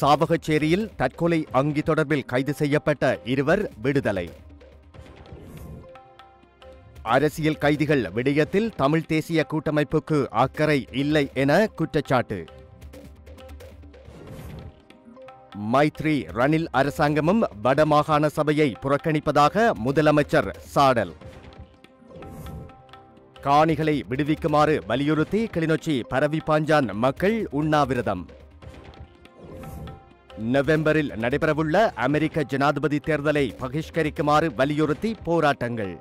சாவகச்சேரியில் தற்கொலை அங்கி தொடர்பில் கைது செய்யப்பட்ட இருவர் விடுதலை. அரசியல் கைதிகள் விடயத்தில் தமிழ் தேசிய கூட்டமைப்புக்கு அக்கறை இல்லை என குற்றச்சாட்டு. மைத்ரி ரணில் அரசாங்கமும் வடமாகாண சபையை புறக்கணிப்பதாக முதலமைச்சர் சாடல். காணிகளை விடுவிக்குமாறு வலியுறுத்தி கிளிநொச்சி பரவிப்பாஞ்சான் மக்கள் உண்ணாவிரதம். நவம்பரில் நடைபெறவுள்ள அமெரிக்க ஜனாதிபதி தேர்தலை பகிஷ்கரிக்குமாறு வலியுறுத்தி போராட்டங்கள்.